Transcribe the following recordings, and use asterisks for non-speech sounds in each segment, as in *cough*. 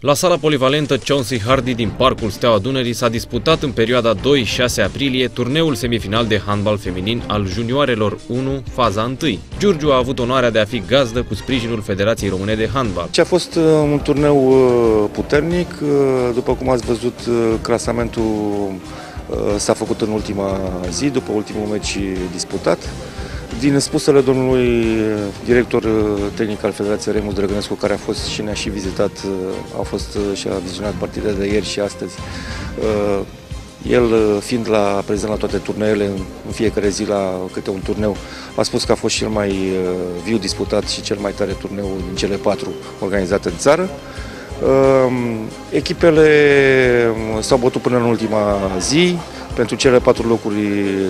La sala polivalentă Chauncey Hardy din Parcul Steaua Dunării s-a disputat în perioada 2-6 aprilie turneul semifinal de handbal feminin al junioarelor 1, faza 1. Giurgiu a avut onoarea de a fi gazdă cu sprijinul Federației Române de Handbal. Ce a fost uh, un turneu uh, puternic, uh, după cum ați văzut, clasamentul s-a făcut în ultima zi, după ultimul meci disputat. Din spusele domnului director uh, tehnic al Federației Remus Drăgănescu, care a fost și ne-a și vizitat, uh, a fost uh, și a vizionat partidele de ieri și astăzi, el, fiind la, prezent la toate turneele, în fiecare zi la câte un turneu, a spus că a fost cel mai viu disputat și cel mai tare turneu din cele patru organizate în țară. Echipele s-au bătut până în ultima zi pentru cele patru locuri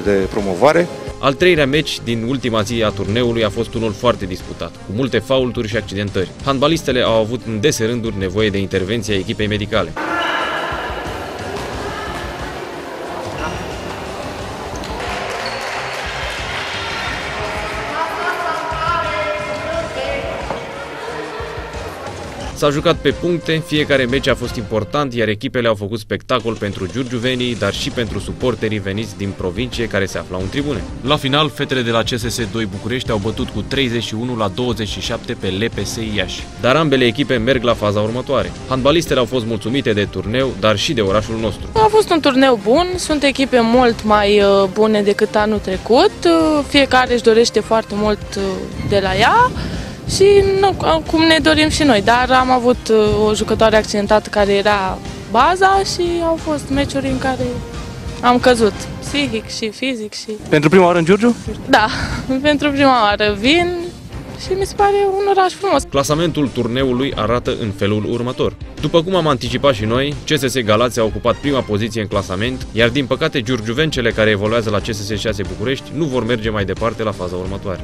de promovare. Al treilea meci din ultima zi a turneului a fost unul foarte disputat, cu multe faulturi și accidentări. Handbalistele au avut în dese rânduri nevoie de intervenția echipei medicale. S-a jucat pe puncte, fiecare meci a fost important, iar echipele au făcut spectacol pentru giurgiuvenii, dar și pentru suporterii veniți din provincie care se aflau în tribune. La final, fetele de la CSS 2 București au bătut cu 31 la 27 pe LPS Iași. Dar ambele echipe merg la faza următoare. Handbalistele au fost mulțumite de turneu, dar și de orașul nostru. A fost un turneu bun, sunt echipe mult mai uh, bune decât anul trecut, uh, fiecare își dorește foarte mult uh, de la ea și nu, cum ne dorim și noi, dar am avut uh, o jucătoare accidentată care era baza și au fost meciuri în care am căzut psihic și fizic și... Pentru prima oară în Giurgiu? Da, *laughs* pentru prima oară vin și mi se pare un oraș frumos. Clasamentul turneului arată în felul următor. După cum am anticipat și noi, CSS Galați a ocupat prima poziție în clasament, iar din păcate giurgiuvencele care evoluează la CSS 6 București nu vor merge mai departe la faza următoare.